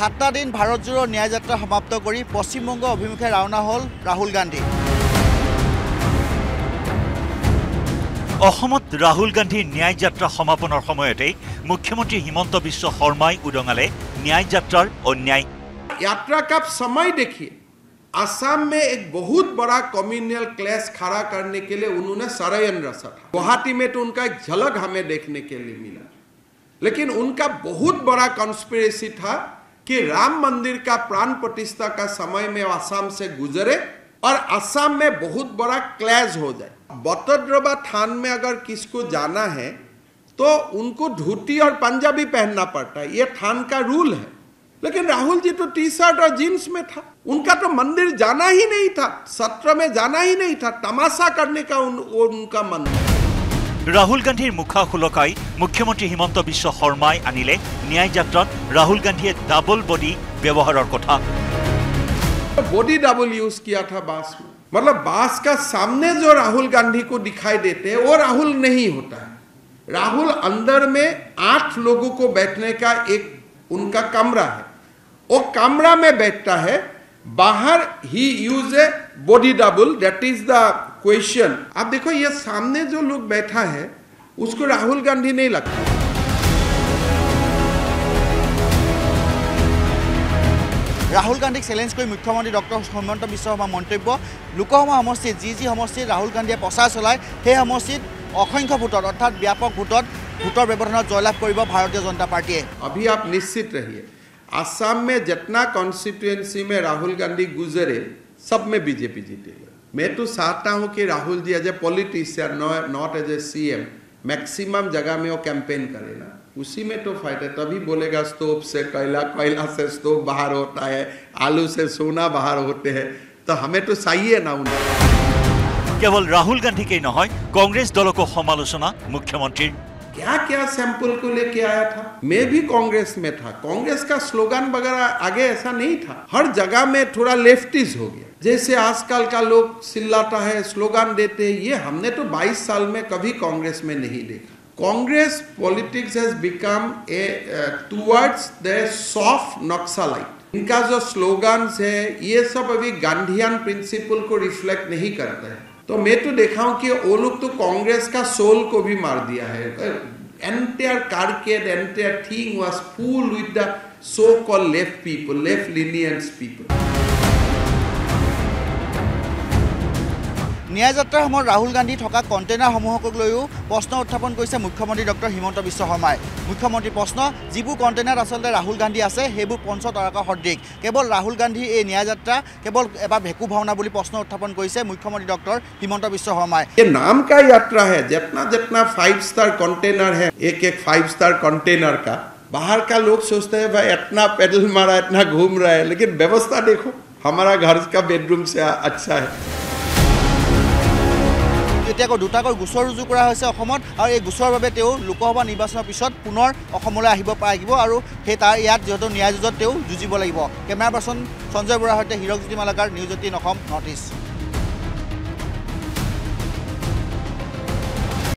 সাতটা দিন ভাৰতজোৰো ন্যায় যাত্ৰা সমাপ্ত কৰি পশ্চিমবংগ অভিমুখে ৰাওনা হ'ল ৰাহুল গান্ধী অসমত ৰাহুল গান্ধীৰ ন্যায় যাত্ৰা সমাপনৰ সময়তেই মুখ্যমন্ত্ৰী হিমন্ত বিশ্ব শৰ্মাই উদঙালে ন্যায় যাত্ৰাৰ অন্যায় यात्रा का समय देखिए असम में एक बहुत बड़ा कम्युनल क्लैश खड़ा करने के लिए उन्होंने षडयंत्र रचा था गुवाहाटी में तो उनका एक झलक हमें देखने के लिए मिला लेकिन उनका बहुत बड़ा कॉन्स्पिरेसी था कि राम मंदिर का प्राण प्रतिष्ठा का समय में आसाम से गुजरे और आसाम में बहुत बड़ा क्लैश हो जाए। बतद्रवा थान में अगर किसको जाना है तो उनको धोती और पंजाबी पहनना पड़ता है। ये थान का रूल है। लेकिन राहुल जी तो टी शर्ट और जींस में था। उनका तो मंदिर जाना ही नहीं था। सत्र में जाना ही नहीं था। तमाशा करने का उन, उनका मन था ৰাহুল গান্ধীৰ মুখা খুলকাই মুখ্যমন্ত্ৰী হিমন্ত বিশ্ব শৰ্মাই আনিলে ন্যায় যাত্ৰাত ৰাহুল গান্ধীয়ে ডাবল বডি ব্যৱহাৰৰ কথা बॉडी डबल यूज किया था बांस में मतलब बांस का सामने जो राहुल गांधी को दिखाई देते हैं वो राहुल नहीं होता है राहुल अंदर में आठ लोगों को बैठने का एक उनका कमरा है वो कमरा में बैठता है बाहर ही use a body double that is the question आप देखो ये सामने जो लोग बैठा है उसको राहुल गांधी नहीं लगता ৰাহুল গান্ধীক চেলেঞ্জ কৰি মুখ্যমন্ত্ৰী ডক্টৰ হিমন্ত বিশ্ব শৰ্মাৰ মন্তব্য লোকসভা সমষ্টিত যি যি সমষ্টিত ৰাহুল গান্ধীয়ে প্ৰচাৰ চলায় সেই সমষ্টিত অসংখ্য ভোটত অৰ্থাৎ ব্যাপক ভোটত ভোটৰ ব্যৱধানত জয়লাভ কৰিব ভাৰতীয় জনতা পাৰ্টীয়ে अभी आप निश्चित रहिए असम में जितना कॉन्स्टिट्यूएंसी में राहुल गांधी गुजरे सब में बीजेपी जीतेगा मैं तो चाहता हूं कि Rahul ji as a politician not as a CM maximum जगह में वो कैंपेन करे ना उसी में तो फायदा है तभी बोलेगा स्टोव से कोयला कोयला से स्टोव बाहर होता है आलू से सोना बाहर होते हैं तो हमें तो चाहिए ना उन्हें কেৱল ৰাহুল গান্ধীকেই নহয় কংগ্ৰেছ দলকো সমালোচনা মুখ্যমন্ত্ৰীৰ क्या क्या सैंपल को लेके आया था? मैं भी कांग्रेस में था। कांग्रेस का स्लोगन वगैरह आगे ऐसा नहीं था। हर जगह में थोड़ा लेफ्टिज हो गया। जैसे आजकल का लोग चिल्लाता है, स्लोगन देते हैं, ये हमने तो 22 साल में कभी कांग्रेस में नहीं देखा। Congress politics has become a towards the soft Naxalite इनका जो स्लोगन्स है, ये सब अभी गांधीयान प्रिंसिपल को रिफ्लेक्ट नहीं करता है। तो मैं तो देखा हूँ कि वो लोग तो कांग्रेस का सोल को भी मार दिया है। Entire carcade entire thing was full with the so call left people left leanings people ন্যায় যাত্ৰাৰ সময়ত ৰাহুল গান্ধী থকা কণ্টেইনাৰসমূহক লৈও প্ৰশ্ন উত্থাপন কৰিছে মুখ্যমন্ত্ৰী ডক্টৰ হিমন্ত বিশ্ব শৰ্মাই মুখ্যমন্ত্ৰীৰ প্ৰশ্ন যিবোৰ কণ্টেইনাৰত আচলতে ৰাহুল গান্ধী আছে সেইবোৰ পঞ্চ তাৰকা সদৃশ কেৱল ৰাহুল গান্ধীৰ এই ন্যায় যাত্ৰা কেৱল এবাৰ ভেকু ভাওনা বুলি প্ৰশ্ন উত্থাপন কৰিছে মুখ্যমন্ত্ৰী ডক্টৰ হিমন্ত বিশ্ব শৰ্মাই ये नाम का यात्रा है जितना जितना फाइव स्टार कंटेनर है एक एक फाइव स्टार कंटेनर का बाहर का लोग सोचते हैं भाई इतना पेडल मारा इतना घूम रहा है लेकिन व्यवस्था देखो हमारा घर का बेडरूम से अच्छा है এতিয়া দুটাকৈ গোচৰ ৰুজু কৰা হৈছে অসমত আৰু এই গোচৰৰ বাবে তেওঁ লোকসভা নিৰ্বাচনৰ পিছত পুনৰ অসমলৈ আহিব পাৰিব আৰু সেই তাৰ ইয়াত যিহেতু ন্যায় যুঁজত তেওঁ যুঁজিব লাগিব। কেমেৰা পাৰ্চন সঞ্জয় বৰাৰ সৈতে Hirakjyoti Malakar News eighteen Assam North East.